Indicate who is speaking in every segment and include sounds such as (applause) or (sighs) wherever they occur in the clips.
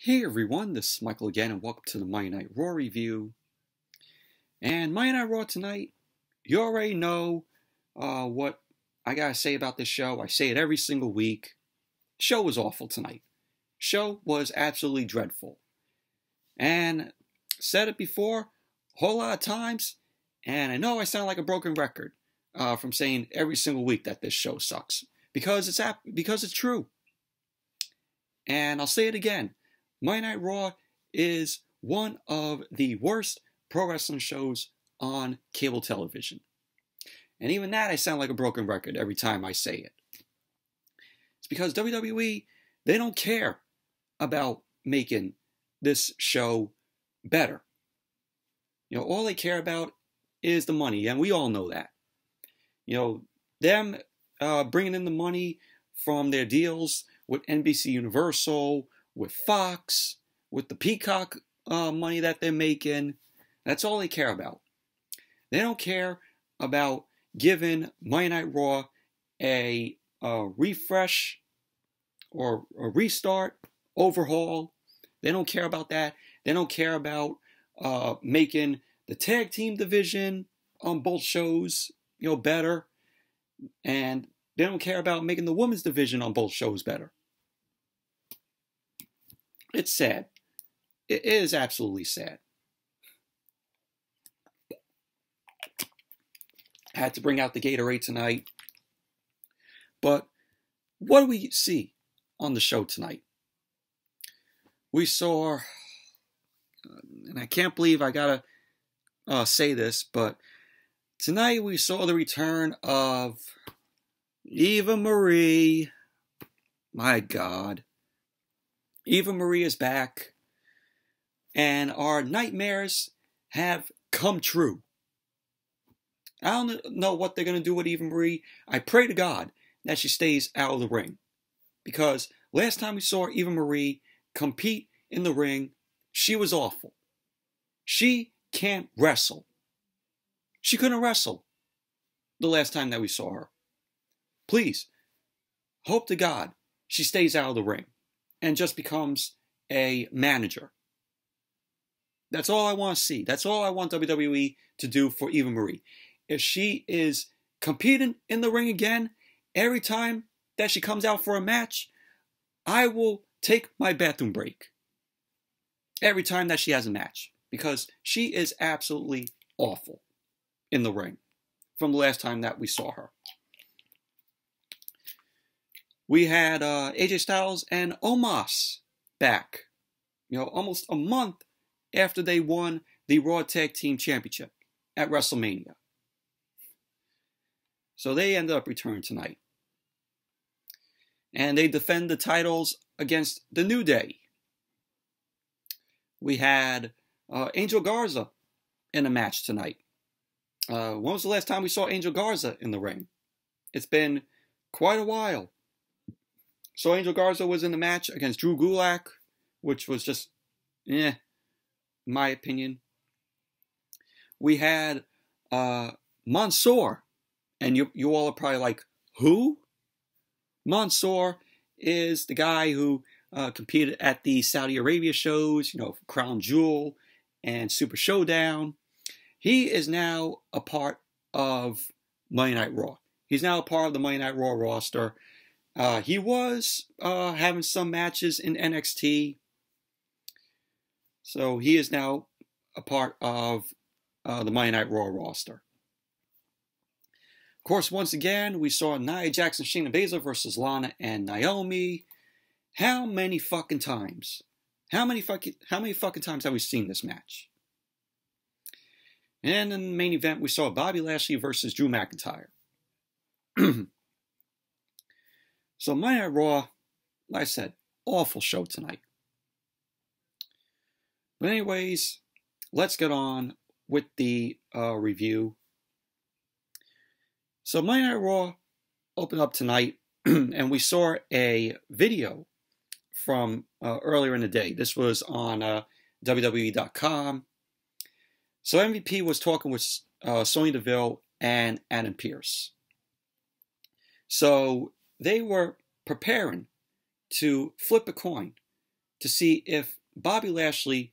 Speaker 1: Hey everyone, this is Michael again, and welcome to the Monday Night Raw review. And Monday Night Raw tonight, you already know uh, what I gotta say about this show. I say it every single week. Show was awful tonight. Show was absolutely dreadful. And said it before, a whole lot of times, and I know I sound like a broken record uh, from saying every single week that this show sucks because it's because it's true. And I'll say it again Monday Night Raw is one of the worst pro wrestling shows on cable television. And even that, I sound like a broken record every time I say it. It's because WWE, they don't care about making this show better. You know, all they care about is the money, and we all know that. You know, them uh, bringing in the money from their deals with NBC Universal, with Fox, with the Peacock uh, money that they're making. That's all they care about. They don't care about giving Monday Night Raw a, a refresh or a restart, overhaul. They don't care about that. They don't care about uh, making the tag team division on both shows, you know, better. And they don't care about making the women's division on both shows better. It's sad. It is absolutely sad. I had to bring out the Gatorade tonight. But what do we see on the show tonight? We saw, and I can't believe I gotta uh, say this, but tonight we saw the return of Eva Marie. My God. Eva Marie is back, and our nightmares have come true. I don't know what they're going to do with Eva Marie. I pray to God that she stays out of the ring. Because last time we saw Eva Marie compete in the ring, she was awful. She can't wrestle. She couldn't wrestle the last time that we saw her. Please, hope to God she stays out of the ring and just becomes a manager. That's all I want to see. That's all I want WWE to do for Eva Marie. If she is competing in the ring again, every time that she comes out for a match, I will take my bathroom break. Every time that she has a match. Because she is absolutely awful in the ring from the last time that we saw her we had uh, AJ Styles and Omos back, you know, almost a month after they won the Raw Tag Team Championship at WrestleMania. So they ended up returning tonight. And they defend the titles against the New Day. We had uh, Angel Garza in a match tonight. Uh, when was the last time we saw Angel Garza in the ring? It's been quite a while. So Angel Garza was in the match against Drew Gulak, which was just, eh, my opinion. We had uh, Mansoor, and you you all are probably like, who? Mansoor is the guy who uh, competed at the Saudi Arabia shows, you know, Crown Jewel and Super Showdown. He is now a part of Monday Night Raw. He's now a part of the Monday Night Raw roster. Uh, he was uh, having some matches in NXT. So he is now a part of uh, the Monday Night Raw roster. Of course, once again, we saw Nia Jackson, Shayna Baszler versus Lana and Naomi. How many fucking times? How many fucking how many fucking times have we seen this match? And in the main event, we saw Bobby Lashley versus Drew McIntyre. (clears throat) So Night Raw, like I said, awful show tonight. But anyways, let's get on with the uh, review. So Monday Night Raw opened up tonight, (clears throat) and we saw a video from uh, earlier in the day. This was on uh, WWE.com. So MVP was talking with uh, Sonya Deville and Adam Pearce. So they were preparing to flip a coin to see if Bobby Lashley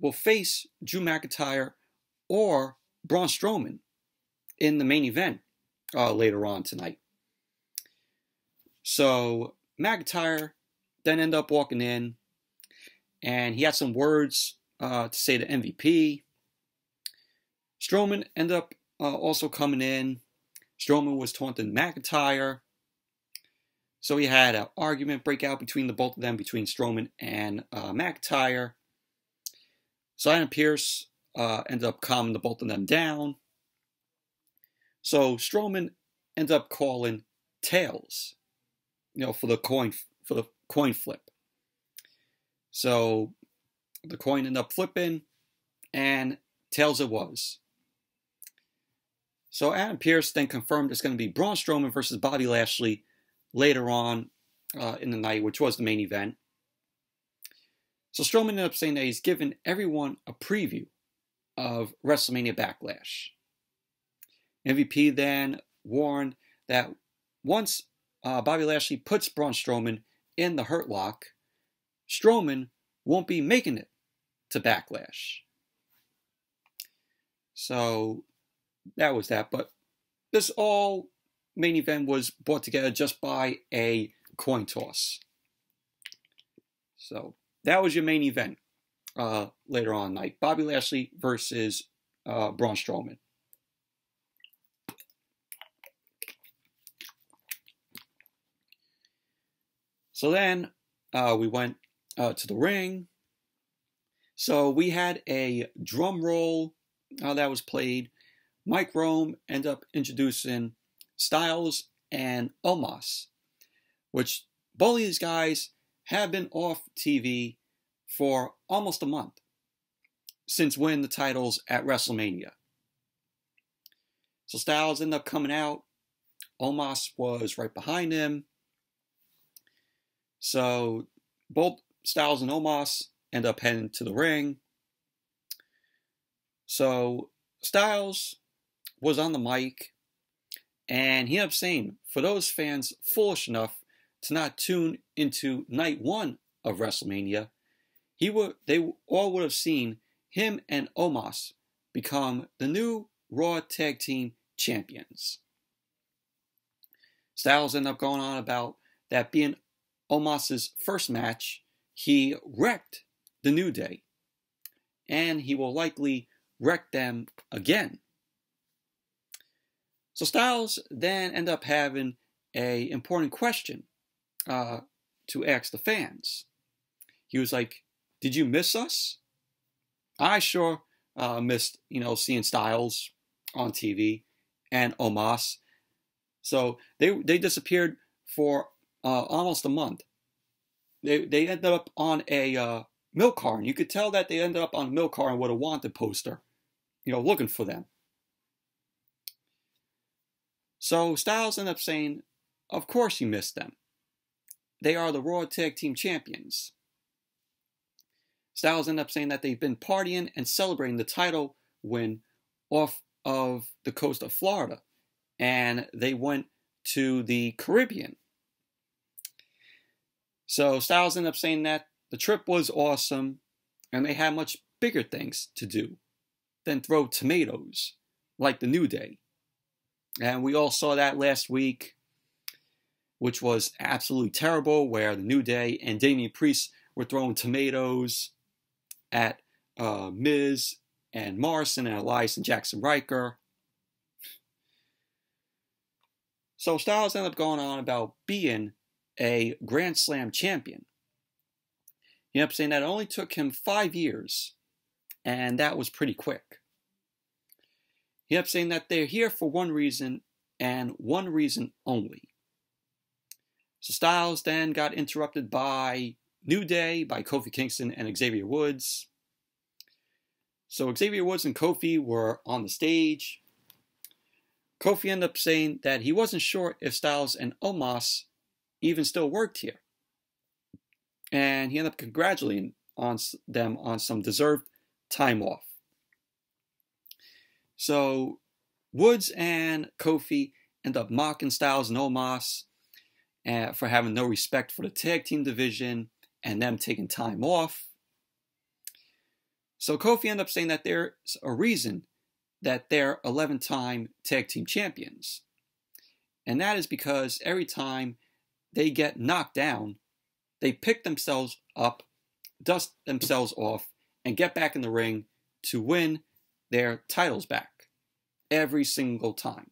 Speaker 1: will face Drew McIntyre or Braun Strowman in the main event uh, later on tonight. So McIntyre then ended up walking in, and he had some words uh, to say to MVP. Strowman ended up uh, also coming in. Strowman was taunting McIntyre. So he had an argument break out between the both of them, between Strowman and uh, McIntyre. So Adam Pearce uh, ended up calming the both of them down. So Strowman ended up calling tails, you know, for the coin for the coin flip. So the coin ended up flipping, and tails it was. So Adam Pearce then confirmed it's going to be Braun Strowman versus Bobby Lashley later on uh, in the night, which was the main event. So Strowman ended up saying that he's given everyone a preview of WrestleMania Backlash. MVP then warned that once uh, Bobby Lashley puts Braun Strowman in the Hurt Lock, Strowman won't be making it to Backlash. So that was that. But this all main event was brought together just by a coin toss. So that was your main event uh, later on night. Bobby Lashley versus uh, Braun Strowman. So then uh, we went uh, to the ring. So we had a drum roll uh, that was played. Mike Rome ended up introducing Styles and Omos, which both of these guys have been off TV for almost a month since winning the titles at WrestleMania. So Styles ended up coming out. Omos was right behind him. So both Styles and Omos end up heading to the ring. So Styles was on the mic and he up saying, for those fans foolish enough to not tune into night one of WrestleMania, he would they all would have seen him and Omos become the new Raw Tag Team Champions. Styles ended up going on about that being Omos's first match, he wrecked the New Day, and he will likely wreck them again. So Styles then end up having a important question uh, to ask the fans. He was like, "Did you miss us?" I sure uh, missed, you know, seeing Styles on TV and Omos. So they they disappeared for uh, almost a month. They they ended up on a uh, milk carton. You could tell that they ended up on a milk carton with a wanted poster, you know, looking for them. So Styles ended up saying, "Of course you missed them. They are the Raw Tag Team Champions." Styles ended up saying that they've been partying and celebrating the title win off of the coast of Florida, and they went to the Caribbean so Styles ended up saying that the trip was awesome and they had much bigger things to do than throw tomatoes like the New Day. And we all saw that last week, which was absolutely terrible, where the New Day and Damian Priest were throwing tomatoes at uh, Miz and Morrison and Elias and Jaxson Ryker. So Styles ended up going on about being a Grand Slam champion. Ended up saying that only took him five years, and that was pretty quick. He up saying that they're here for one reason and one reason only. So Styles then got interrupted by New Day, by Kofi Kingston and Xavier Woods. So Xavier Woods and Kofi were on the stage. Kofi ended up saying that he wasn't sure if Styles and Omos even still worked here. And he ended up congratulating on them on some deserved time off. So Woods and Kofi end up mocking Styles and Omos uh, for having no respect for the tag team division and them taking time off. So Kofi ended up saying that there's a reason that they're 11 time tag team champions. And that is because every time they get knocked down, they pick themselves up, dust themselves off, and get back in the ring to win their titles back every single time.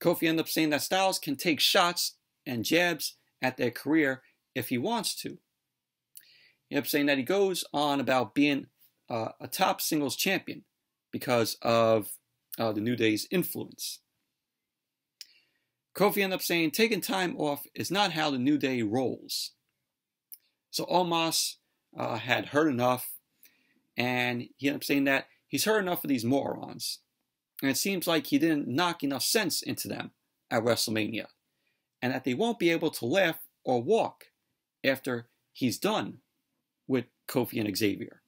Speaker 1: Kofi ended up saying that Styles can take shots and jabs at their career if he wants to. He ended up saying that he goes on about being uh, a top singles champion because of uh, the New Day's influence. Kofi ended up saying taking time off is not how the New Day rolls. So Omos uh, had heard enough, and he ended up saying that he's heard enough of these morons. And it seems like he didn't knock enough sense into them at WrestleMania, and that they won't be able to laugh or walk after he's done with Kofi and Xavier.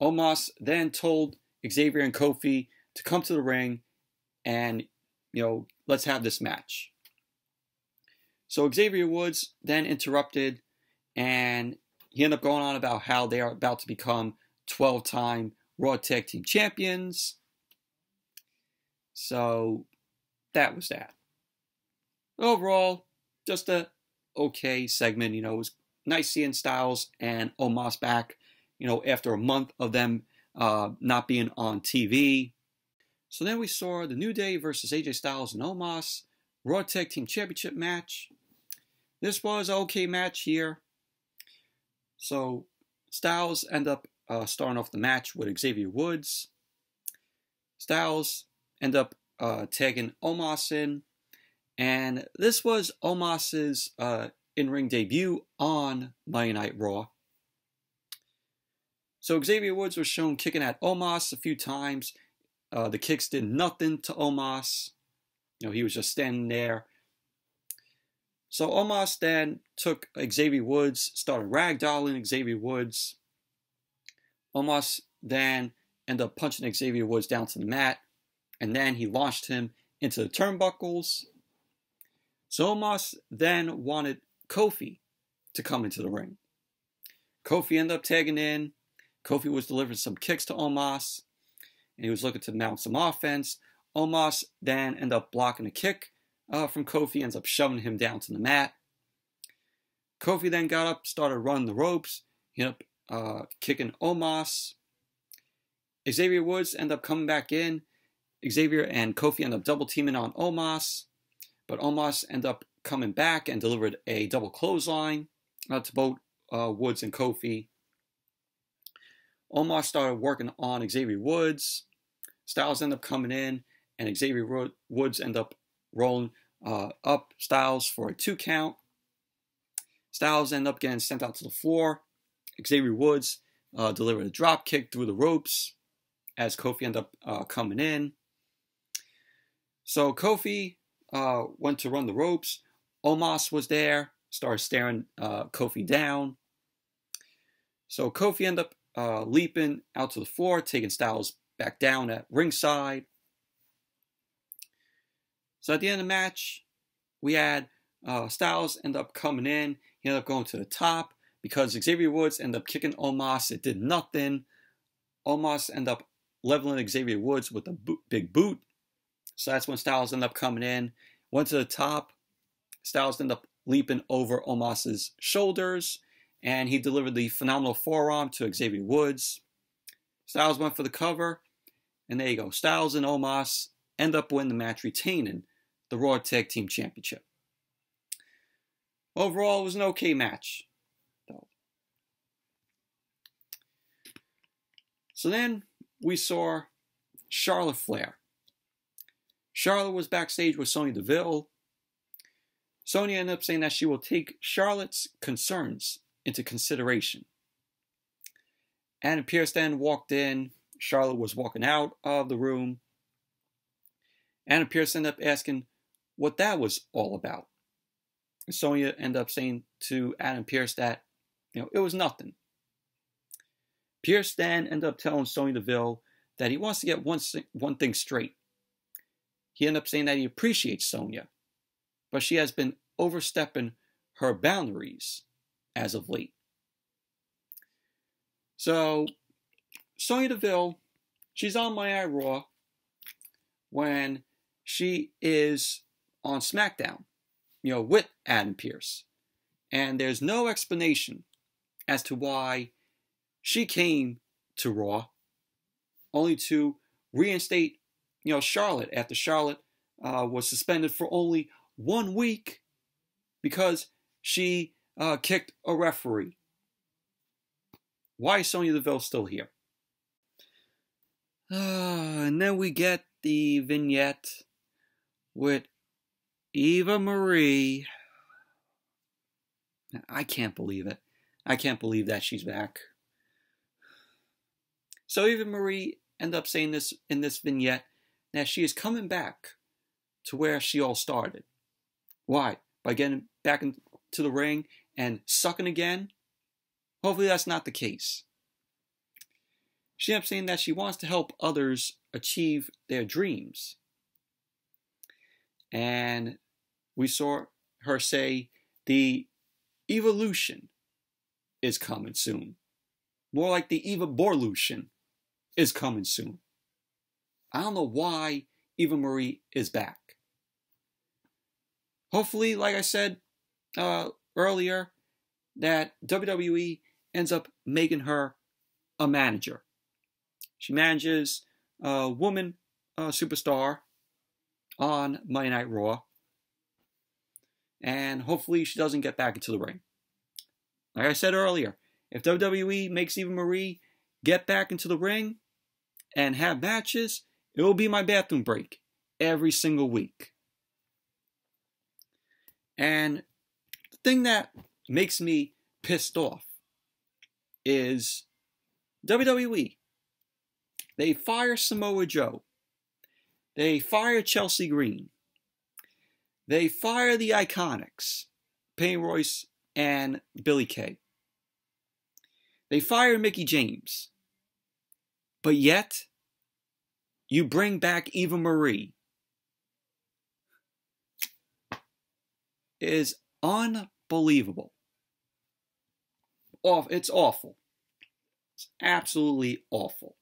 Speaker 1: Omos then told Xavier and Kofi to come to the ring and, you know, let's have this match. So Xavier Woods then interrupted and he ended up going on about how they are about to become 12 time Raw Tag Team Champions. So that was that. Overall, just a okay segment. You know, it was nice seeing Styles and Omos back, you know, after a month of them uh, not being on TV. So then we saw the New Day versus AJ Styles and Omos Raw Tag Team Championship match. This was an okay match here. So Styles end up uh, starting off the match with Xavier Woods. Styles end up uh, tagging Omos in. And this was Omos's uh, in-ring debut on Monday Night Raw. So Xavier Woods was shown kicking at Omos a few times. Uh, the kicks did nothing to Omos. You know, he was just standing there. So Omos then took Xavier Woods, started ragdolling Xavier Woods. Omos then ended up punching Xavier Woods down to the mat, and then he launched him into the turnbuckles. So Omos then wanted Kofi to come into the ring. Kofi ended up tagging in. Kofi was delivering some kicks to Omos, and he was looking to mount some offense. Omos then ended up blocking a kick uh, from Kofi, ends up shoving him down to the mat. Kofi then got up, started running the ropes. He ended up uh, kicking Omos. Xavier Woods ended up coming back in. Xavier and Kofi end up double teaming on Omos, but Omos ended up coming back and delivered a double clothesline uh, to both uh, Woods and Kofi. Omos started working on Xavier Woods. Styles ended up coming in, and Xavier Woods ended up rolling uh, up Styles for a two count. Styles end up getting sent out to the floor. Xavier Woods uh, delivered a drop kick through the ropes as Kofi ended up uh, coming in. So Kofi uh, went to run the ropes. Omos was there, started staring uh, Kofi down. So Kofi ended up uh, leaping out to the floor, taking Styles back down at ringside. So at the end of the match, we had uh, Styles end up coming in. He ended up going to the top because Xavier Woods ended up kicking Omos. It did nothing. Omos ended up leveling Xavier Woods with a big boot. So that's when Styles ended up coming in. Went to the top. Styles ended up leaping over Omos's shoulders. And he delivered the phenomenal forearm to Xavier Woods. Styles went for the cover. And there you go. Styles and Omos end up winning the match, retaining the Raw Tag Team Championship. Overall, it was an okay match. Though. So then we saw Charlotte Flair. Charlotte was backstage with Sonya Deville. Sonya ended up saying that she will take Charlotte's concerns into consideration. Adam Pearce then walked in. Charlotte was walking out of the room. Adam Pearce ended up asking what that was all about. Sonya ended up saying to Adam Pearce that, you know, it was nothing. Pearce then ended up telling Sonya Deville that he wants to get one, one thing straight. He ended up saying that he appreciates Sonya, but she has been overstepping her boundaries as of late. So, Sonya Deville, she's on My Night Raw when she is on SmackDown, you know, with Adam Pearce. And there's no explanation as to why she came to Raw only to reinstate, you know, Charlotte after Charlotte uh, was suspended for only one week because she uh, kicked a referee. Why is Sonya Deville still here? Uh, (sighs) and then we get the vignette with Eva Marie. I can't believe it. I can't believe that she's back. So Eva Marie end up saying this in this vignette that she is coming back to where she all started. Why? By getting back into the ring and sucking again? Hopefully that's not the case. She ends up saying that she wants to help others achieve their dreams. And we saw her say the evolution is coming soon. More like the Eva Borlution is coming soon. I don't know why Eva Marie is back. Hopefully, like I said uh, earlier, that WWE ends up making her a manager. She manages a woman uh, superstar on Monday Night Raw. And hopefully she doesn't get back into the ring. Like I said earlier, if WWE makes Eva Marie get back into the ring and have matches, it will be my bathroom break every single week. And the thing that makes me pissed off is WWE. They fire Samoa Joe. They fire Chelsea Green. They fire the Iconics, Peyton Royce and Billie Kay. They fire Mickie James. But yet, you bring back Eva Marie. It is unbelievable. Off, it's awful. It's absolutely awful.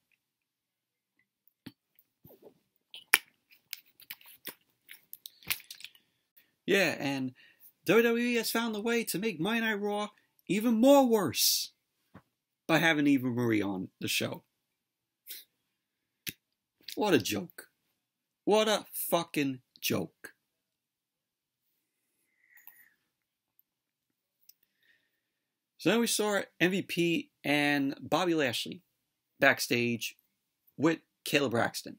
Speaker 1: Yeah, and WWE has found a way to make Monday Night Raw even more worse by having Eva Marie on the show. What a joke. What a fucking joke. So then we saw MVP and Bobby Lashley backstage with Kayla Braxton.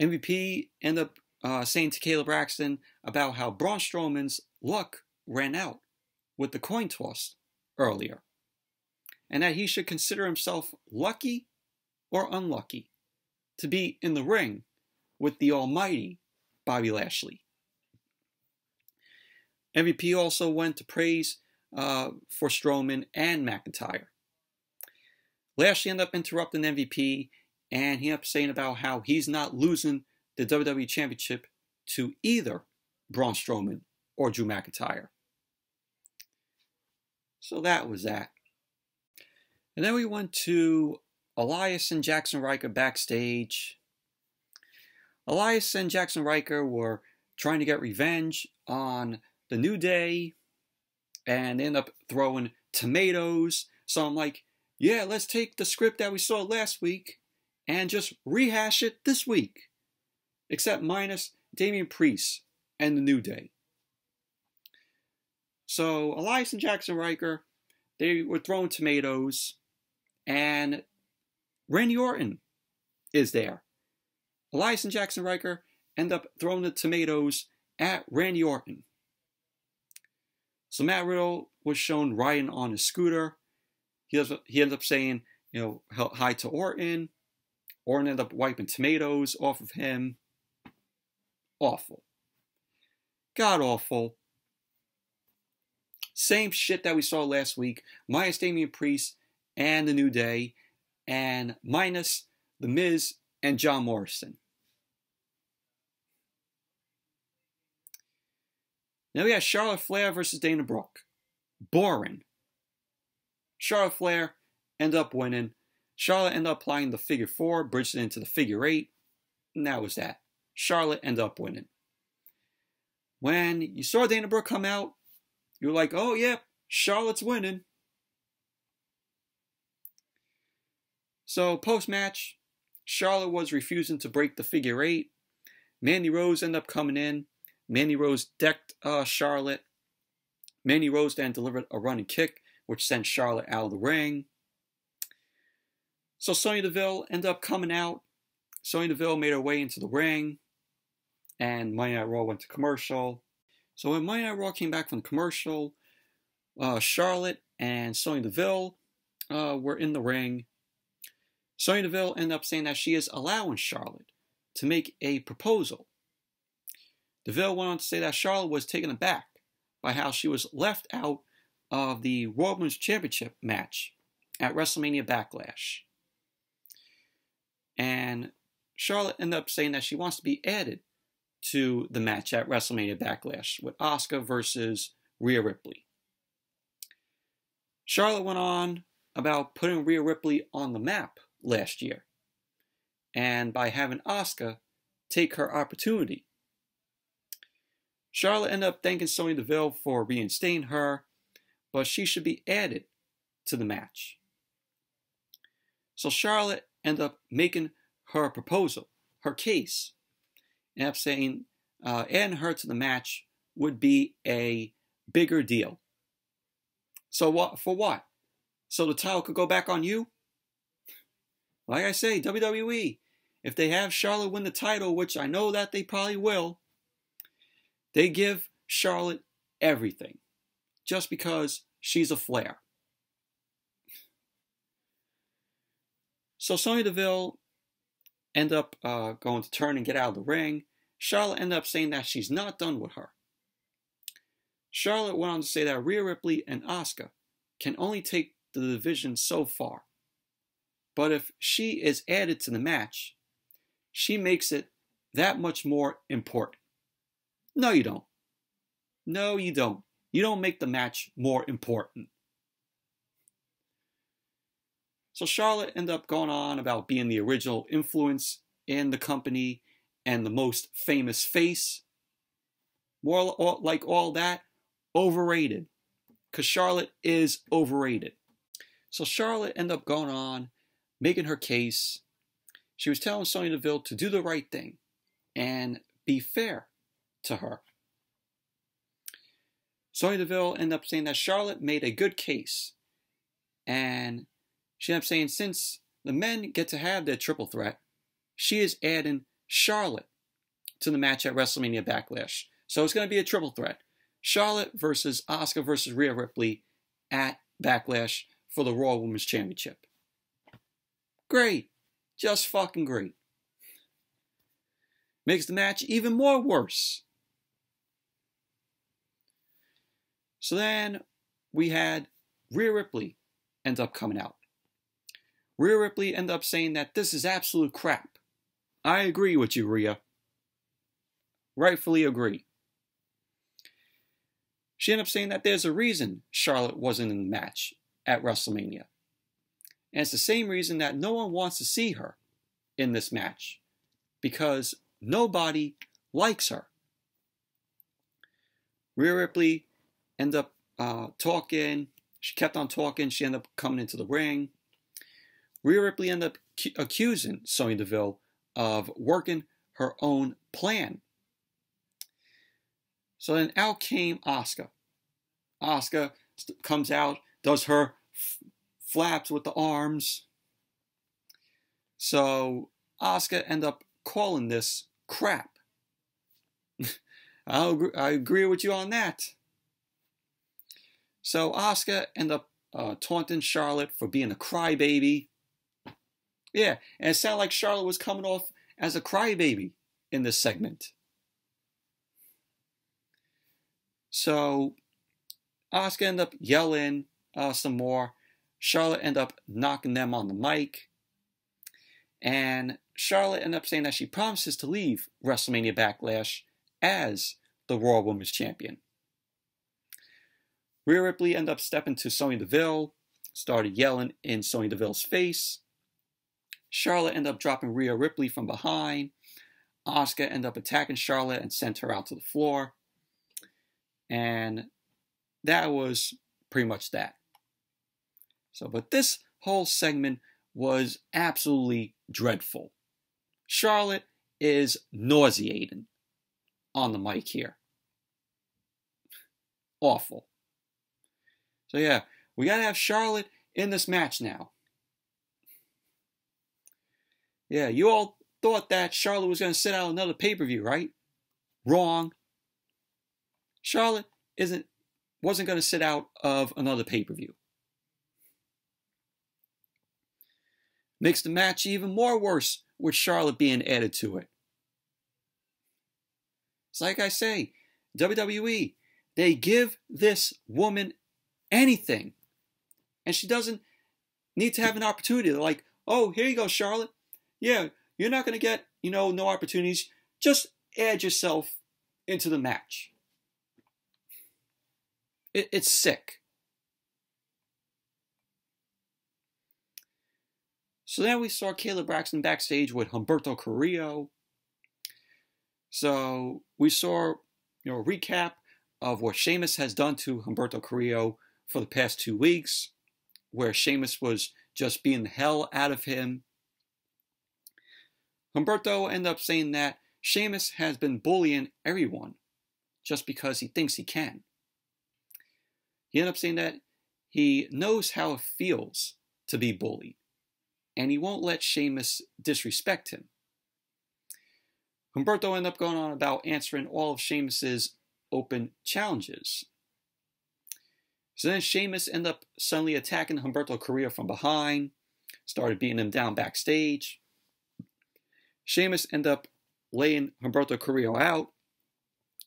Speaker 1: MVP ended up uh, saying to Kayla Braxton about how Braun Strowman's luck ran out with the coin toss earlier, and that he should consider himself lucky or unlucky to be in the ring with the almighty Bobby Lashley. MVP also went to praise uh, for Strowman and McIntyre. Lashley ended up interrupting MVP, and he ended up saying about how he's not losing the WWE Championship to either Braun Strowman or Drew McIntyre. So that was that. And then we went to Elias and Jaxson Ryker backstage. Elias and Jaxson Ryker were trying to get revenge on the New Day and end up throwing tomatoes. So I'm like, yeah, let's take the script that we saw last week and just rehash it this week except minus Damian Priest and the New Day. So Elias and Jaxson Ryker, they were throwing tomatoes, and Randy Orton is there. Elias and Jaxson Ryker end up throwing the tomatoes at Randy Orton. So Matt Riddle was shown riding on a scooter. He, has, he ends up saying, you know, hi to Orton. Orton ended up wiping tomatoes off of him awful. God awful. Same shit that we saw last week, minus Damian Priest and the New Day, and minus The Miz and John Morrison. Now we had Charlotte Flair versus Dana Brooke. Boring. Charlotte Flair end up winning. Charlotte ended up applying the figure four, bridged it into the figure eight, and that was that. Charlotte end up winning. When you saw Dana Brooke come out, you were like, oh, yeah, Charlotte's winning. So, post match, Charlotte was refusing to break the figure eight. Mandy Rose ended up coming in. Mandy Rose decked uh, Charlotte. Mandy Rose then delivered a running kick, which sent Charlotte out of the ring. So Sonya Deville ended up coming out. Sonya Deville made her way into the ring. And Monday Night Raw went to commercial. So when Monday Night Raw came back from commercial, uh, Charlotte and Sonya Deville uh, were in the ring. Sonya Deville ended up saying that she is allowing Charlotte to make a proposal. Deville went on to say that Charlotte was taken aback by how she was left out of the Raw Women's Championship match at WrestleMania Backlash. And Charlotte ended up saying that she wants to be added to the match at WrestleMania Backlash with Asuka versus Rhea Ripley. Charlotte went on about putting Rhea Ripley on the map last year, and by having Asuka take her opportunity. Charlotte ended up thanking Sonya Deville for reinstating her, but she should be added to the match. So Charlotte ended up making her proposal, her case, and up saying uh, adding her to the match would be a bigger deal. So what for what? So the title could go back on you? Like I say, WWE, if they have Charlotte win the title, which I know that they probably will, they give Charlotte everything just because she's a Flair. So Sonya Deville end up uh, going to turn and get out of the ring. Charlotte ended up saying that she's not done with her. Charlotte went on to say that Rhea Ripley and Asuka can only take the division so far. But if she is added to the match, she makes it that much more important. No, you don't. No, you don't. You don't make the match more important. So Charlotte ended up going on about being the original influence in the company and the most famous face. More like all that, overrated. Because Charlotte is overrated. So Charlotte ended up going on, making her case. She was telling Sonya Deville to do the right thing and be fair to her. Sonya Deville ended up saying that Charlotte made a good case. And she ended up saying since the men get to have their triple threat, she is adding Charlotte to the match at WrestleMania Backlash. So it's going to be a triple threat. Charlotte versus Asuka versus Rhea Ripley at Backlash for the Raw Women's Championship. Great. Just fucking great. Makes the match even more worse. So then we had Rhea Ripley end up coming out. Rhea Ripley end up saying that this is absolute crap. I agree with you, Rhea. Rightfully agree. She ended up saying that there's a reason Charlotte wasn't in the match at WrestleMania. And it's the same reason that no one wants to see her in this match. Because nobody likes her. Rhea Ripley ended up uh, talking. She kept on talking. She ended up coming into the ring. Rhea Ripley ended up accusing Sonya Deville of working her own plan. So then out came Asuka. Asuka comes out, does her flaps with the arms. So Asuka end up calling this crap. (laughs) I agree, I agree with you on that. So Asuka end up uh, taunting Charlotte for being a crybaby. Yeah, and it sounded like Charlotte was coming off as a crybaby in this segment. So Asuka ended up yelling uh, some more. Charlotte ended up knocking them on the mic. And Charlotte ended up saying that she promises to leave WrestleMania Backlash as the Raw Women's Champion. Rhea Ripley ended up stepping to Sonya Deville, started yelling in Sonya Deville's face. Charlotte ended up dropping Rhea Ripley from behind. Asuka ended up attacking Charlotte and sent her out to the floor. And that was pretty much that. So, but this whole segment was absolutely dreadful. Charlotte is nauseating on the mic here. Awful. So, yeah, we got to have Charlotte in this match now. Yeah, you all thought that Charlotte was going to sit out another pay per view, right? Wrong. Charlotte isn't wasn't going to sit out of another pay per view. Makes the match even more worse with Charlotte being added to it. It's like I say, WWE, they give this woman anything. And she doesn't need to have an opportunity. They're like, oh, here you go, Charlotte. Yeah, you're not going to get, you know, no opportunities. Just add yourself into the match. It, it's sick. So then we saw Kayla Braxton backstage with Humberto Carrillo. So we saw, you know, a recap of what Sheamus has done to Humberto Carrillo for the past two weeks, where Sheamus was just being the hell out of him. Humberto ended up saying that Sheamus has been bullying everyone just because he thinks he can. He ended up saying that he knows how it feels to be bullied and he won't let Sheamus disrespect him. Humberto ended up going on about answering all of Sheamus's open challenges. So then Sheamus ended up suddenly attacking Humberto Carrillo from behind, started beating him down backstage. Sheamus ended up laying Humberto Carrillo out,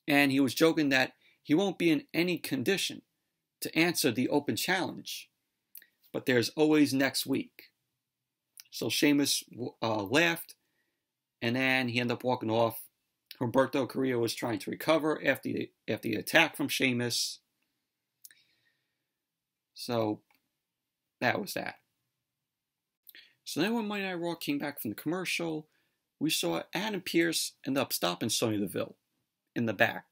Speaker 1: and he was joking that he won't be in any condition to answer the open challenge, but there's always next week. So Sheamus uh, laughed, and then he ended up walking off. Humberto Carrillo was trying to recover after the, after the attack from Sheamus. So that was that. So then when Monday Night Raw came back from the commercial, we saw Adam Pearce end up stopping Sonya Deville in the back.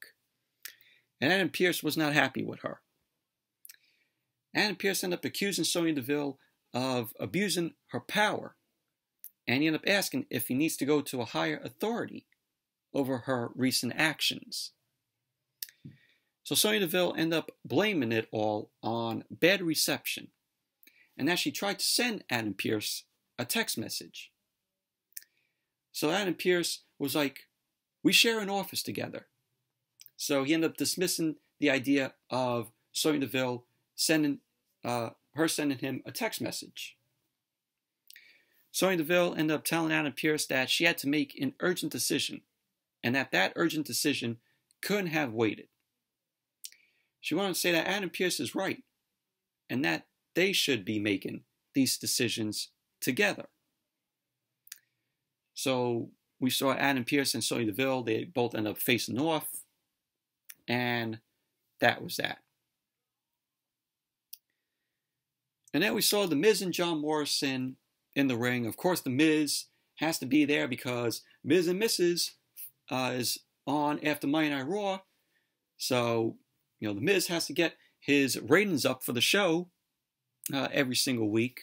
Speaker 1: And Adam Pearce was not happy with her. Adam Pearce ended up accusing Sonya Deville of abusing her power. And he ended up asking if he needs to go to a higher authority over her recent actions. So Sonya Deville ended up blaming it all on bad reception, and that she tried to send Adam Pearce a text message. So Adam Pearce was like, We share an office together. So he ended up dismissing the idea of Sonya Deville sending uh, her sending him a text message. Sonya Deville ended up telling Adam Pearce that she had to make an urgent decision, and that that urgent decision couldn't have waited. She wanted to say that Adam Pearce is right, and that they should be making these decisions together. So we saw Adam Pearce and Sonya Deville, they both end up facing off, and that was that. And then we saw The Miz and John Morrison in the ring. Of course, The Miz has to be there because Miz and Mrs. Uh, is on after Monday Night Raw. So, you know, The Miz has to get his ratings up for the show uh, every single week.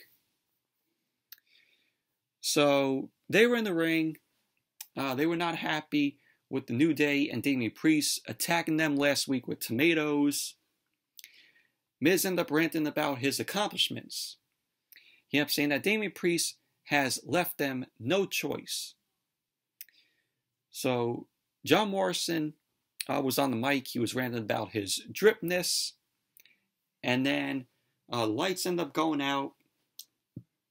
Speaker 1: So they were in the ring. Uh, they were not happy with the New Day and Damian Priest attacking them last week with tomatoes. Miz ended up ranting about his accomplishments. He ended up saying that Damian Priest has left them no choice. So John Morrison uh, was on the mic. He was ranting about his dripness. And then uh, lights end up going out.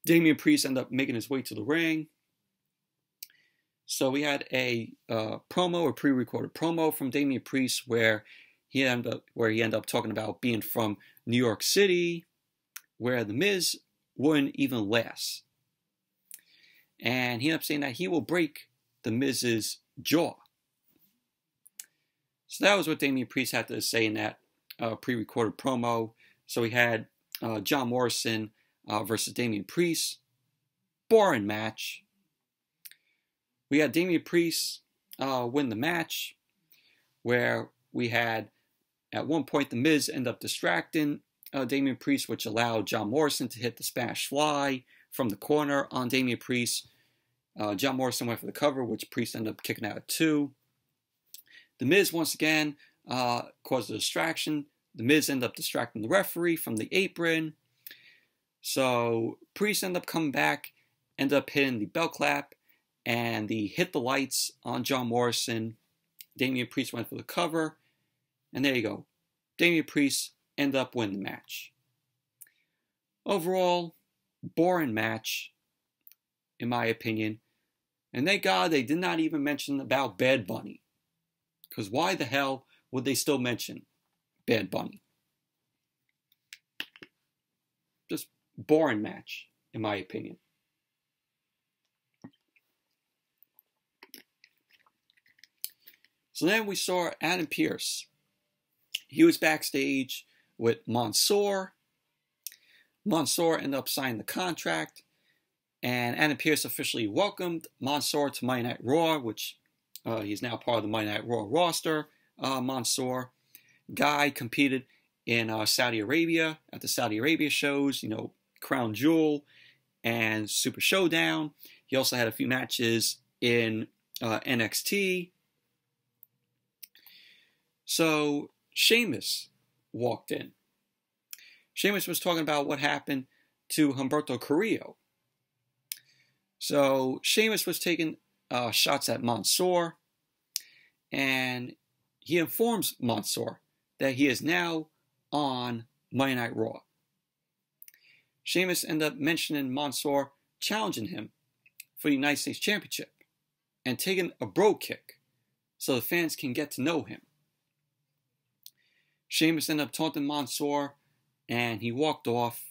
Speaker 1: Damian Priest ended up making his way to the ring. So we had a uh, promo, a pre-recorded promo from Damian Priest where he ended up where he ended up talking about being from New York City, where the Miz wouldn't even last. And he ended up saying that he will break the Miz's jaw. So that was what Damian Priest had to say in that uh, pre-recorded promo. So we had uh, John Morrison uh, versus Damian Priest. Boring match. We had Damian Priest uh, win the match, where we had at one point the Miz end up distracting uh, Damian Priest, which allowed John Morrison to hit the Spanish Fly from the corner on Damian Priest. Uh, John Morrison went for the cover, which Priest ended up kicking out at two. The Miz once again uh, caused a distraction. The Miz ended up distracting the referee from the apron. So Priest ended up coming back, ended up hitting the bell clap, and the hit the lights on John Morrison. Damian Priest went for the cover, and there you go. Damian Priest ended up winning the match. Overall, boring match, in my opinion. And thank God they did not even mention about Bad Bunny. Because why the hell would they still mention Bad Bunny? Just boring match, in my opinion. So then we saw Adam Pearce. He was backstage with Mansoor. Mansoor ended up signing the contract, and Adam Pearce officially welcomed Mansoor to Monday Night Raw, which uh, he's now part of the Monday Night Raw roster. Uh, Mansoor, guy competed in uh, Saudi Arabia at the Saudi Arabia shows, you know, Crown Jewel and Super Showdown. He also had a few matches in uh, NXT. So Sheamus walked in. Sheamus was talking about what happened to Humberto Carrillo. So Sheamus was taking uh, shots at Mansoor, and he informs Mansoor that he is now on Monday Night Raw. Sheamus ended up mentioning Mansoor challenging him for the United States Championship and taking a bro kick so the fans can get to know him. Sheamus ended up taunting Mansoor and he walked off.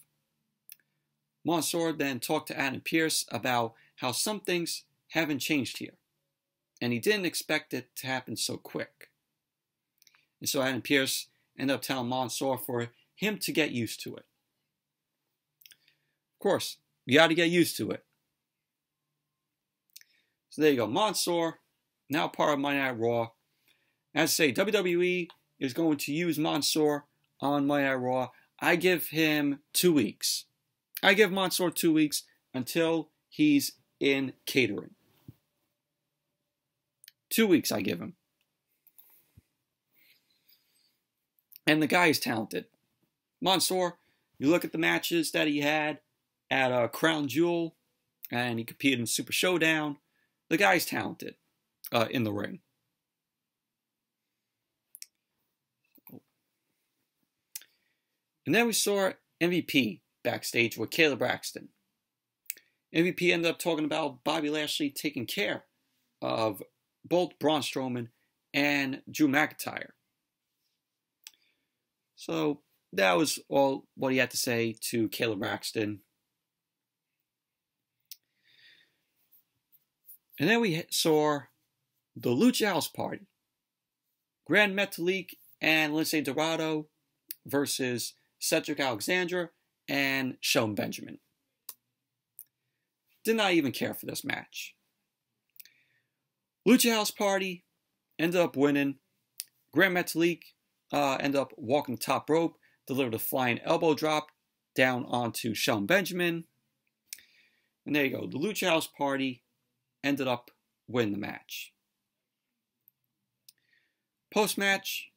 Speaker 1: Mansoor then talked to Adam Pearce about how some things haven't changed here, and he didn't expect it to happen so quick. And so Adam Pearce ended up telling Mansoor for him to get used to it. Of course, you got to get used to it. So there you go. Mansoor, now part of Monday Night Raw. As I say, WWE is going to use Mansoor on Monday Night Raw. I give him two weeks. I give Mansoor two weeks until he's in catering. Two weeks I give him. And the guy is talented. Mansoor, you look at the matches that he had at uh, Crown Jewel, and he competed in Super Showdown. The guy's talented uh, in the ring. And then we saw MVP backstage with Kayla Braxton. MVP ended up talking about Bobby Lashley taking care of both Braun Strowman and Drew McIntyre. So that was all what he had to say to Kayla Braxton. And then we saw the Lucha House Party. Gran Metalik and Lince Dorado versus Cedric Alexander, and Shelton Benjamin. Did not even care for this match. Lucha House Party ended up winning. Gran Metalik uh, ended up walking the top rope, delivered a flying elbow drop down onto Shelton Benjamin. And there you go. The Lucha House Party ended up winning the match. Post match,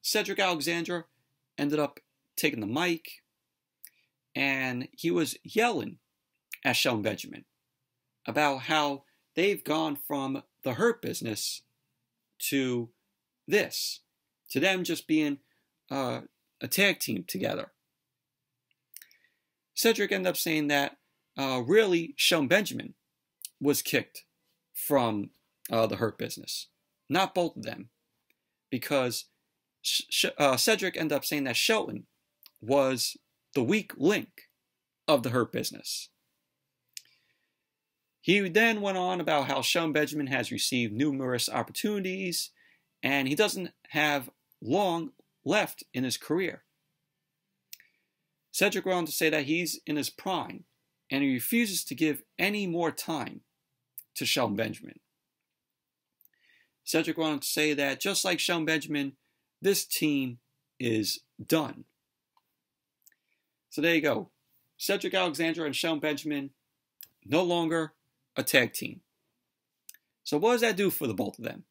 Speaker 1: Cedric Alexander ended up taking the mic, and he was yelling at Shelton Benjamin about how they've gone from the hurt business to this, to them just being uh, a tag team together. Cedric ended up saying that uh, really Shelton Benjamin was kicked from uh, the hurt business, not both of them, because Sh- uh, Cedric ended up saying that Shelton was the weak link of the Hurt business. He then went on about how Shelton Benjamin has received numerous opportunities and he doesn't have long left in his career. Cedric went on to say that he's in his prime and he refuses to give any more time to Shelton Benjamin. Cedric went on to say that just like Shelton Benjamin, this team is done. So there you go. Cedric Alexander and Shelton Benjamin no longer a tag team. So what does that do for the both of them?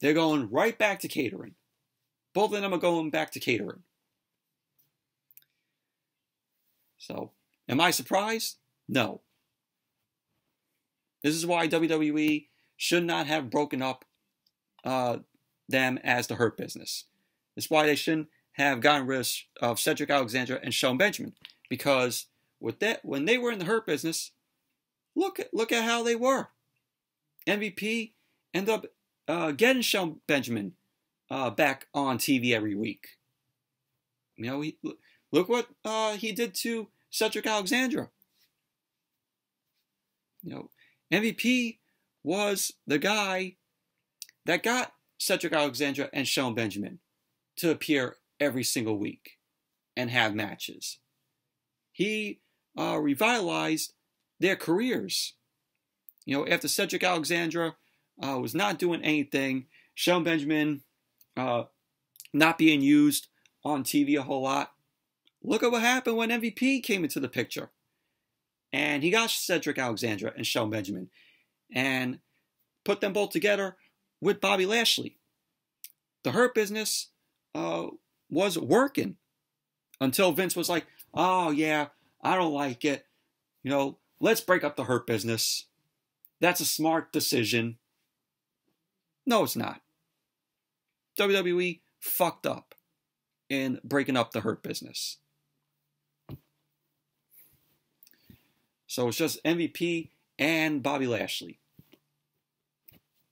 Speaker 1: They're going right back to catering. Both of them are going back to catering. So, am I surprised? No. This is why WWE should not have broken up uh, them as the Hurt Business. It's why they shouldn't have gotten rid of Cedric Alexander and Shelton Benjamin because with that, when they were in the Hurt Business, look at look at how they were. MVP ended up uh, getting Shelton Benjamin uh, back on TV every week. You know, he, look what uh, he did to Cedric Alexander. You know, MVP was the guy that got Cedric Alexander and Shelton Benjamin to appear every single week and have matches. He uh, revitalized their careers. You know, after Cedric Alexander uh, was not doing anything, Shelton Benjamin uh, not being used on TV a whole lot, look at what happened when MVP came into the picture. And he got Cedric Alexander and Shelton Benjamin and put them both together with Bobby Lashley. The Hurt Business uh, was working until Vince was like, oh, yeah, I don't like it. You know, let's break up the Hurt Business. That's a smart decision. No, it's not. WWE fucked up in breaking up the Hurt Business. So it's just MVP and Bobby Lashley.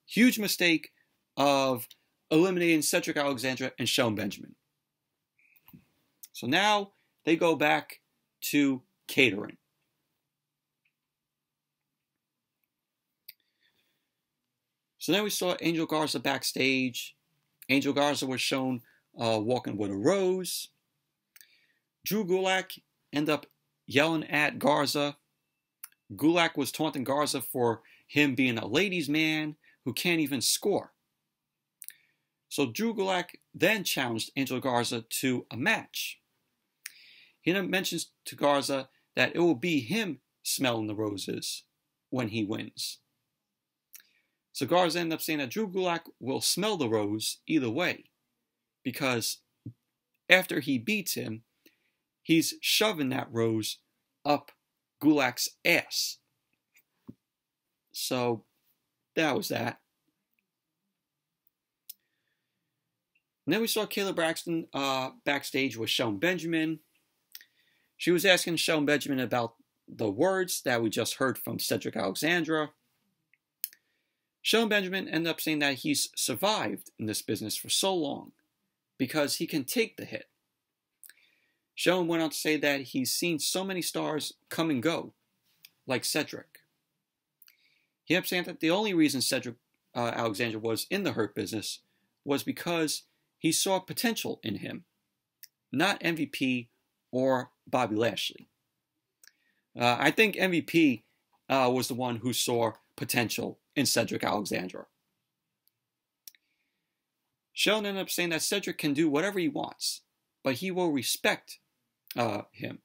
Speaker 1: Huge mistake of eliminating Cedric Alexander and Shelton Benjamin. So now they go back to catering. So then we saw Angel Garza backstage. Angel Garza was shown uh, walking with a rose. Drew Gulak ended up yelling at Garza. Gulak was taunting Garza for him being a ladies' man who can't even score. So Drew Gulak then challenged Angel Garza to a match. He then mentions to Garza that it will be him smelling the roses when he wins. So Garza ends up saying that Drew Gulak will smell the rose either way because after he beats him, he's shoving that rose up Gulak's ass. So that was that. And then we saw Kayla Braxton uh, backstage with Shelton Benjamin. She was asking Shelton Benjamin about the words that we just heard from Cedric Alexander. Shelton Benjamin ended up saying that he's survived in this business for so long because he can take the hit. Shelton went on to say that he's seen so many stars come and go, like Cedric. He ended up saying that the only reason Cedric uh, was in the Hurt business was because he saw potential in him, not MVP or Bobby Lashley. Uh, I think MVP uh, was the one who saw potential in Cedric Alexander. Shelton ended up saying that Cedric can do whatever he wants, but he will respect uh, him.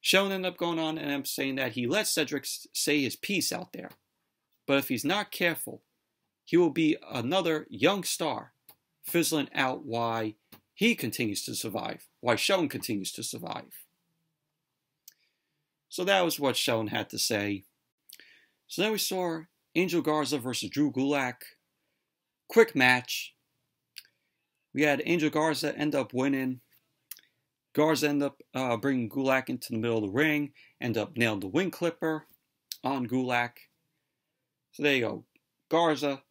Speaker 1: Shelton ended up going on and saying that he lets Cedric say his piece out there, but if he's not careful, he will be another young star fizzling out why he continues to survive, why Shelton continues to survive. So that was what Shelton had to say. So then we saw Angel Garza versus Drew Gulak. Quick match. We had Angel Garza end up winning. Garza end up uh, bringing Gulak into the middle of the ring, end up nailing the wing clipper on Gulak. So there you go. Garza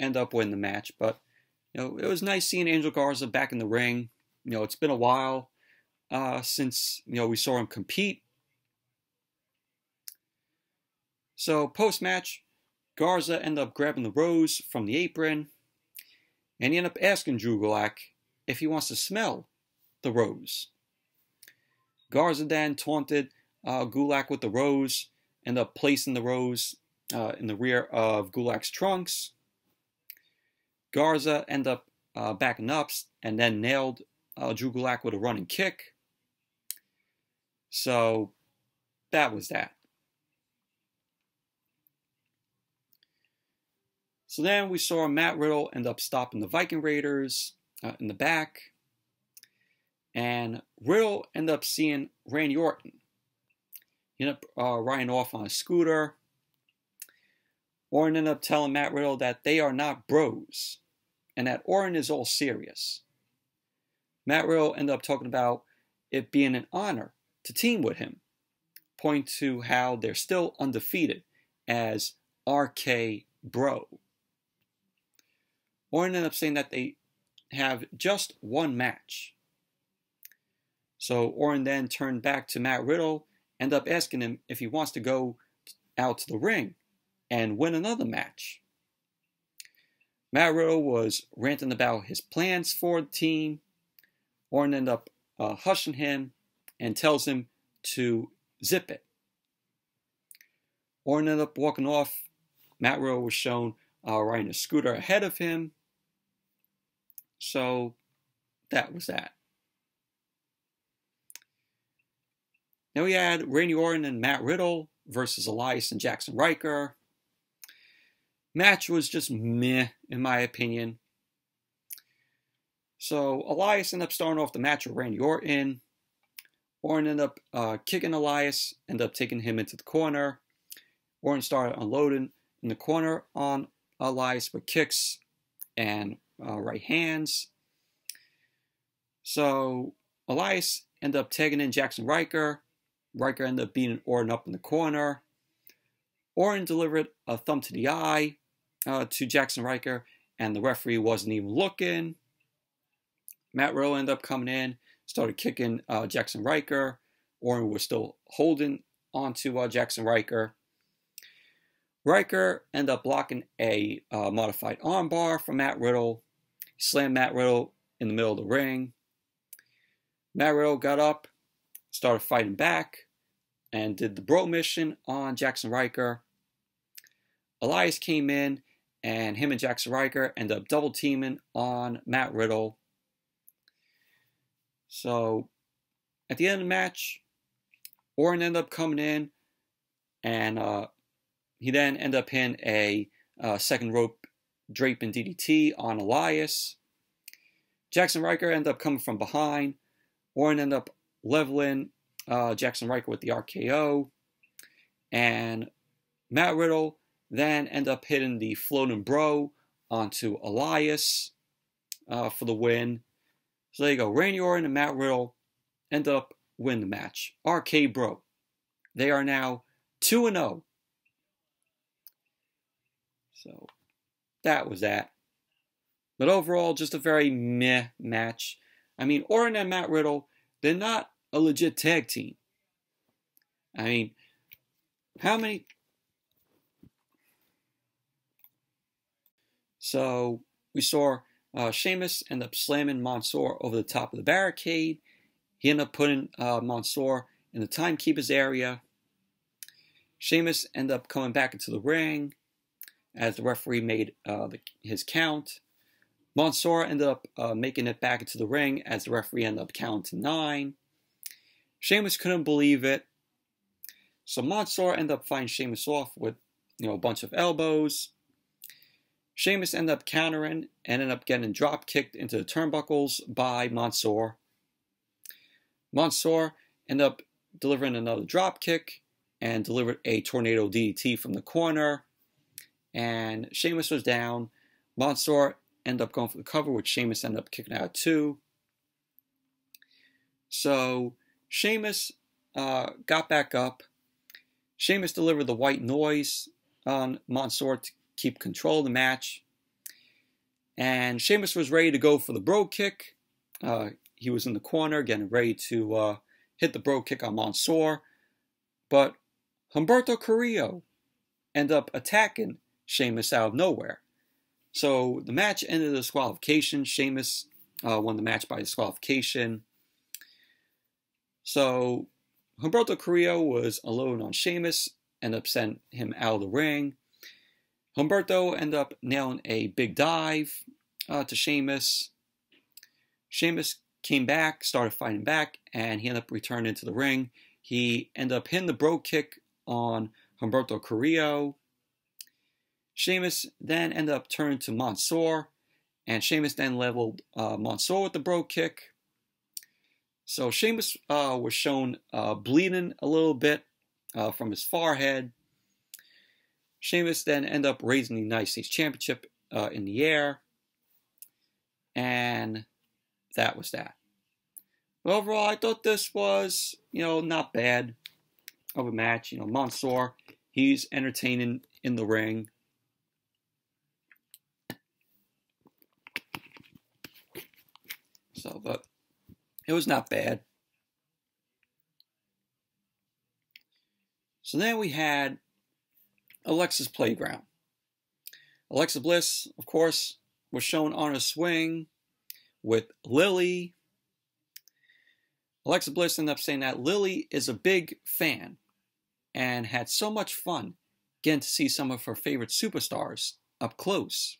Speaker 1: end up winning the match, but you know it was nice seeing Angel Garza back in the ring. You know it's been a while uh, since you know we saw him compete So post match, Garza ended up grabbing the rose from the apron, and he ended up asking Drew Gulak if he wants to smell the rose. Garza then taunted uh, Gulak with the rose, end up placing the rose uh, in the rear of Gulak's trunks. Garza end up uh, backing up and then nailed uh, Drew Gulak with a running kick. So that was that. So then we saw Matt Riddle end up stopping the Viking Raiders uh, in the back. And Riddle end up seeing Randy Orton. He ended up uh, riding off on a scooter. Orton ended up telling Matt Riddle that they are not bros and that Orton is all serious. Matt Riddle ended up talking about it being an honor to team with him, point to how they're still undefeated as RK Bro. Orton ended up saying that they have just one match. So Orton then turned back to Matt Riddle, ended up asking him if he wants to go out to the ring and win another match. Matt Riddle was ranting about his plans for the team. Orton ended up uh, hushing him and tells him to zip it. Orton ended up walking off. Matt Riddle was shown uh, riding a scooter ahead of him. So that was that. Now we had Randy Orton and Matt Riddle versus Elias and Jaxson Ryker. Match was just meh, in my opinion. So Elias ended up starting off the match with Randy Orton. Orton ended up uh, kicking Elias, ended up taking him into the corner. Orton started unloading in the corner on Elias with kicks and uh, right hands. So Elias ended up tagging in Jaxson Ryker. Ryker ended up beating Orton up in the corner. Orton delivered a thumb to the eye uh, to Jaxson Ryker, and the referee wasn't even looking. Matt Riddle ended up coming in, started kicking uh, Jaxson Ryker. Orton was still holding onto uh, Jaxson Ryker. Ryker ended up blocking a uh, modified armbar from Matt Riddle. He slammed Matt Riddle in the middle of the ring. Matt Riddle got up, started fighting back, and did the bro mission on Jaxson Ryker. Elias came in, and him and Jaxson Ryker end up double teaming on Matt Riddle. So at the end of the match, Orton ended up coming in, and uh, he then ended up in a uh, second rope drape and DDT on Elias. Jaxson Ryker ended up coming from behind. Orton ended up leveling uh, Jaxson Ryker with the RKO. And Matt Riddle then end up hitting the floating bro onto Elias uh, for the win. So there you go. Randy Orton and Matt Riddle end up win the match. RK Bro. They are now 2 0. So that was that. But overall, just a very meh match. I mean, Orton and Matt Riddle, they're not a legit tag team. I mean, how many. So we saw uh, Sheamus end up slamming Mansoor over the top of the barricade. He ended up putting uh, Mansoor in the timekeeper's area. Sheamus ended up coming back into the ring as the referee made uh, the, his count. Mansoor ended up uh, making it back into the ring as the referee ended up counting nine. Sheamus couldn't believe it. So Mansoor ended up fighting Sheamus off with you know a bunch of elbows. Sheamus ended up countering and ended up getting drop kicked into the turnbuckles by Mansoor. Mansoor ended up delivering another drop kick and delivered a tornado DDT from the corner. And Sheamus was down. Mansoor end up going for the cover, which Sheamus ended up kicking out too. So Sheamus uh, got back up. Sheamus delivered the white noise on Mansoor to keep control of the match. And Sheamus was ready to go for the bro kick. Uh, he was in the corner getting ready to uh, hit the bro kick on Mansoor. But Humberto Carrillo ended up attacking Sheamus out of nowhere. So the match ended in disqualification. Sheamus uh, won the match by disqualification. So Humberto Carrillo was alone on Sheamus, ended up sending him out of the ring. Humberto end up nailing a big dive uh, to Sheamus. Sheamus came back, started fighting back, and he ended up returning into the ring. He ended up hitting the bro Kick on Humberto Carrillo. Sheamus then ended up turning to Mansoor, and Sheamus then leveled uh, Mansoor with the bro Kick. So Sheamus uh, was shown uh, bleeding a little bit uh, from his forehead. Sheamus then end up raising the United States Championship uh, in the air. And that was that. But overall, I thought this was, you know, not bad of a match. You know, Mansoor, he's entertaining in the ring. So, but it was not bad. So then we had Alexa's Playground. Alexa Bliss, of course, was shown on a swing with Lily. Alexa Bliss ended up saying that Lily is a big fan and had so much fun getting to see some of her favorite superstars up close.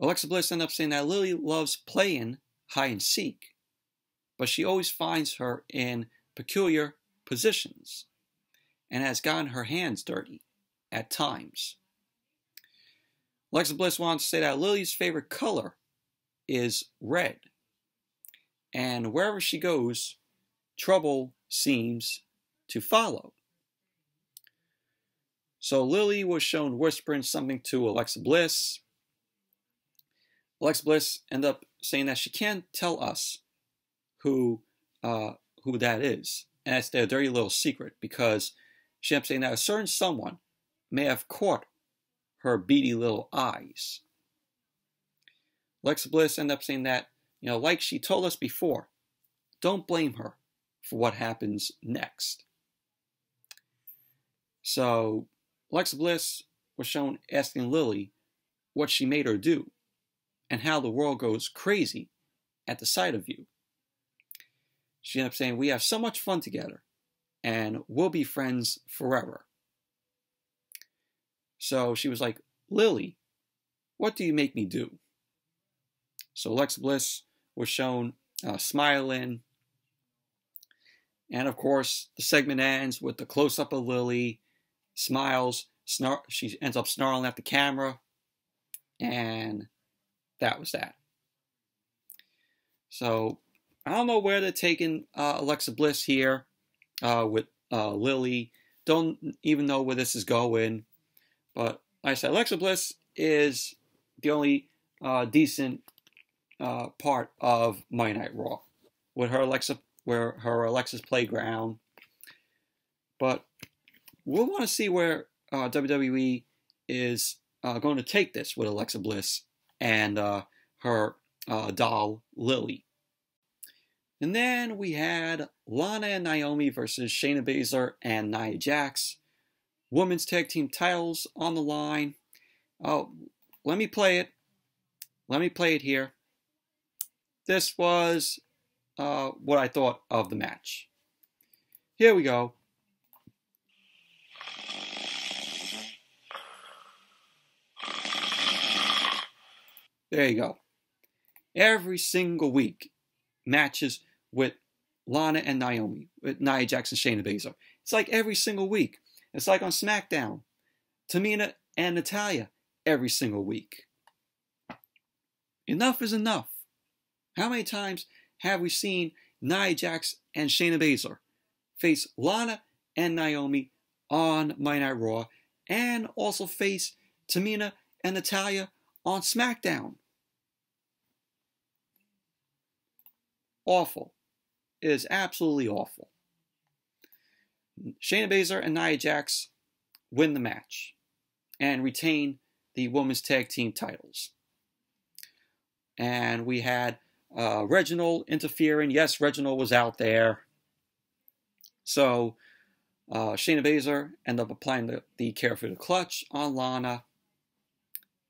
Speaker 1: Alexa Bliss ended up saying that Lily loves playing hide and seek, but she always finds her in peculiar positions and has gotten her hands dirty at times. Alexa Bliss wants to say that Lily's favorite color is red, and wherever she goes, trouble seems to follow. So Lily was shown whispering something to Alexa Bliss. Alexa Bliss ended up saying that she can't tell us who uh, who that is, and that's their dirty little secret because she up saying that a certain someone may have caught her beady little eyes. Alexa Bliss ended up saying that, you know, like she told us before, don't blame her for what happens next. So Alexa Bliss was shown asking Lily what she made her do and how the world goes crazy at the sight of you. She ended up saying, We have so much fun together and we'll be friends forever. So she was like, Lily, what do you make me do? So Alexa Bliss was shown uh, smiling. And of course, the segment ends with the close up of Lily, smiles, snar- she ends up snarling at the camera, and that was that. So I don't know where they're taking uh, Alexa Bliss here uh, with uh, Lily. Don't even know where this is going. But like I said, Alexa Bliss is the only uh, decent uh, part of Monday Night Raw with her Alexa, where her Alexa's playground. But we'll want to see where uh, WWE is uh, going to take this with Alexa Bliss and uh, her uh, doll Lily. And then we had Lana and Naomi versus Shayna Baszler and Nia Jax. Women's tag team titles on the line. Oh, let me play it. Let me play it here. This was uh, what I thought of the match. Here we go. There you go. Every single week, matches with Lana and Naomi, with Nia Jackson, Shayna Baszler. It's like every single week. It's like on SmackDown, Tamina and Natalya every single week. Enough is enough. How many times have we seen Nia Jax and Shayna Baszler face Lana and Naomi on Monday Night Raw and also face Tamina and Natalya on SmackDown? Awful. Is absolutely awful. Shayna Baszler and Nia Jax win the match and retain the women's tag team titles. And we had uh, Reginald interfering. Yes, Reginald was out there. So uh, Shayna Baszler ended up applying the, the Kirifuda clutch on Lana.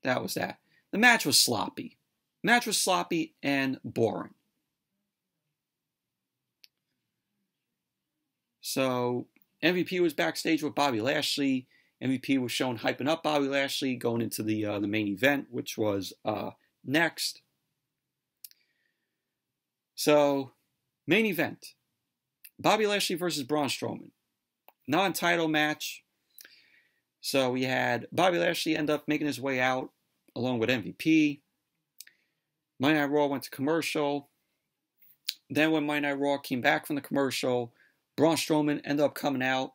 Speaker 1: That was that. The match was sloppy. match was sloppy and boring. So MVP was backstage with Bobby Lashley. MVP was shown hyping up Bobby Lashley going into the uh, the main event, which was uh, next. So, main event: Bobby Lashley versus Braun Strowman, non-title match. So we had Bobby Lashley end up making his way out along with MVP. Monday Night Raw went to commercial. Then when Monday Night Raw came back from the commercial, Braun Strowman ended up coming out.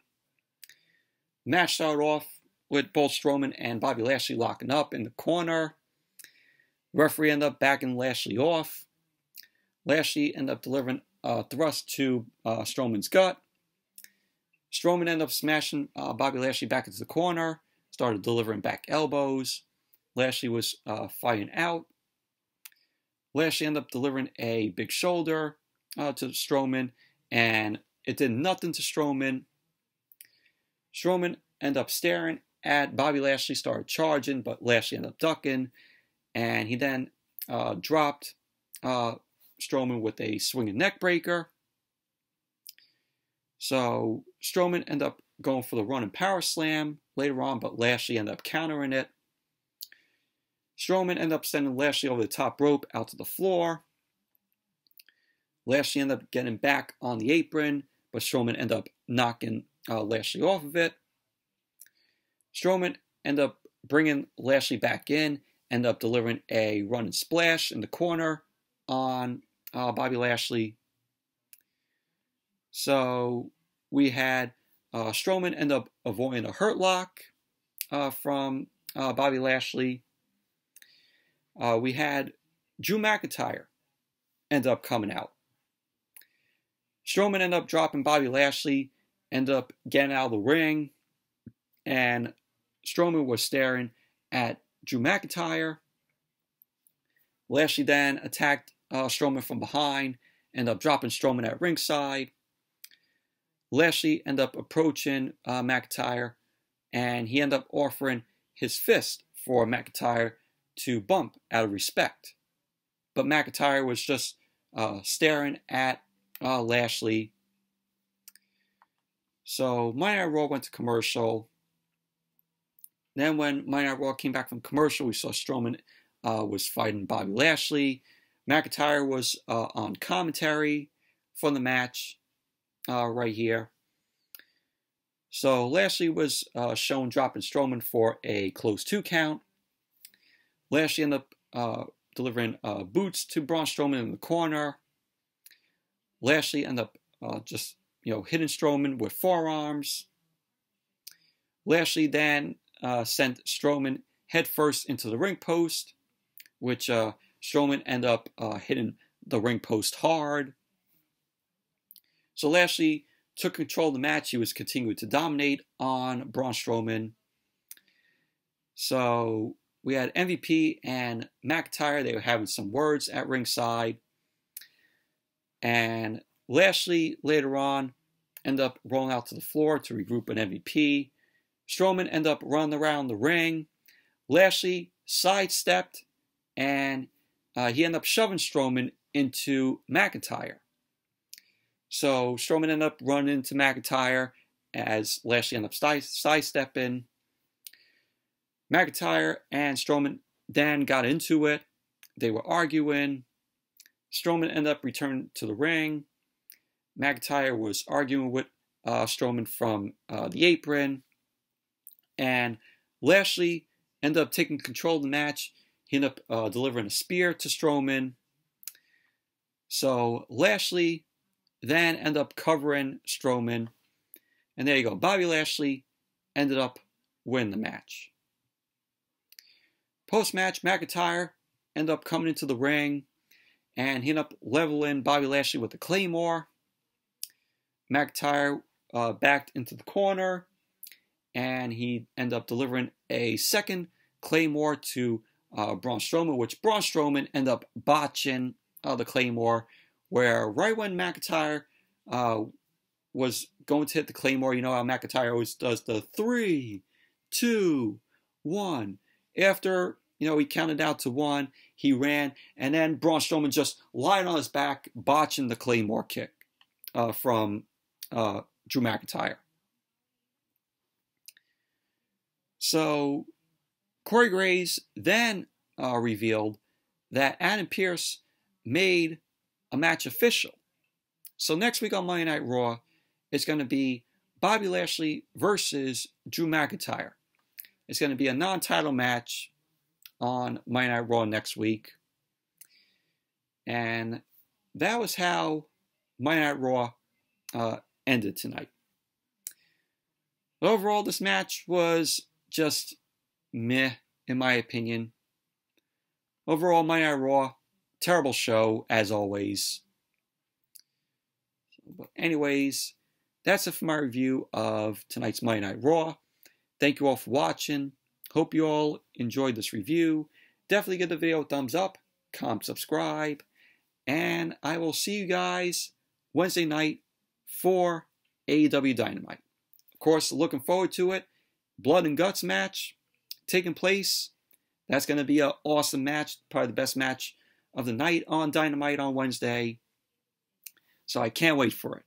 Speaker 1: Match started off with both Strowman and Bobby Lashley locking up in the corner. Referee ended up backing Lashley off. Lashley ended up delivering a thrust to uh, Strowman's gut. Strowman ended up smashing uh, Bobby Lashley back into the corner, started delivering back elbows. Lashley was uh, fighting out. Lashley ended up delivering a big shoulder uh, to Strowman, and it did nothing to Strowman. Strowman ended up staring at Bobby Lashley, started charging, but Lashley ended up ducking, and he then uh, dropped uh, Strowman with a swinging neck breaker. So Strowman ended up going for the running power slam later on, but Lashley ended up countering it. Strowman ended up sending Lashley over the top rope out to the floor. Lashley ended up getting back on the apron, but Strowman ended up knocking uh, Lashley off of it. Strowman ended up bringing Lashley back in, ended up delivering a run and splash in the corner on uh, Bobby Lashley. So we had uh, Strowman end up avoiding a hurt lock uh, from uh, Bobby Lashley. Uh, we had Drew McIntyre end up coming out. Strowman ended up dropping Bobby Lashley, ended up getting out of the ring, and Strowman was staring at Drew McIntyre. Lashley then attacked uh, Strowman from behind, ended up dropping Strowman at ringside. Lashley ended up approaching uh, McIntyre, and he ended up offering his fist for McIntyre to bump out of respect. But McIntyre was just uh, staring at uh, Lashley. So Monday Night Raw went to commercial. Then when Monday Night Raw came back from commercial, we saw Strowman uh, was fighting Bobby Lashley. McIntyre was uh, on commentary for the match uh, right here. So Lashley was uh, shown dropping Strowman for a close two count. Lashley ended up uh, delivering uh, boots to Braun Strowman in the corner. Lashley end up uh, just you know hitting Strowman with forearms. Lashley then uh, sent Strowman headfirst into the ring post, which uh, Strowman ended up uh, hitting the ring post hard. So Lashley took control of the match. He was continuing to dominate on Braun Strowman. So we had MVP and McIntyre. They were having some words at ringside. And Lashley later on end up rolling out to the floor to regroup an MVP. Strowman end up running around the ring. Lashley sidestepped and uh, he ended up shoving Strowman into McIntyre. So Strowman ended up running into McIntyre as Lashley ended up sidestepping. McIntyre and Strowman then got into it. They were arguing. Strowman ended up returning to the ring. McIntyre was arguing with uh, Strowman from uh, the apron. And Lashley ended up taking control of the match. He ended up uh, delivering a spear to Strowman. So Lashley then ended up covering Strowman. And there you go. Bobby Lashley ended up winning the match. Post match, McIntyre ended up coming into the ring and he ended up leveling Bobby Lashley with the Claymore. McIntyre uh, backed into the corner and he ended up delivering a second Claymore to uh, Braun Strowman, which Braun Strowman ended up botching uh, the Claymore, where right when McIntyre uh, was going to hit the Claymore, you know how McIntyre always does the three, two, one. After You know, he counted out to one, he ran, and then Braun Strowman just lying on his back, botching the Claymore kick uh, from uh, Drew McIntyre. So Corey Graves then uh, revealed that Adam Pearce made a match official. So next week on Monday Night Raw, it's going to be Bobby Lashley versus Drew McIntyre. It's going to be a non-title match on Monday Night Raw next week. And that was how Monday Night Raw uh, ended tonight. Overall, this match was just meh, in my opinion. Overall, Monday Night Raw, terrible show, as always. But anyways, that's it for my review of tonight's Monday Night Raw. Thank you all for watching. Hope you all enjoyed this review. Definitely give the video a thumbs up, comment, subscribe, and I will see you guys Wednesday night for AEW Dynamite. Of course, looking forward to it. Blood and Guts match taking place. That's going to be an awesome match, probably the best match of the night on Dynamite on Wednesday. So I can't wait for it.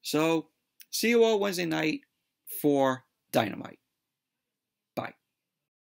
Speaker 1: So, see you all Wednesday night for Dynamite.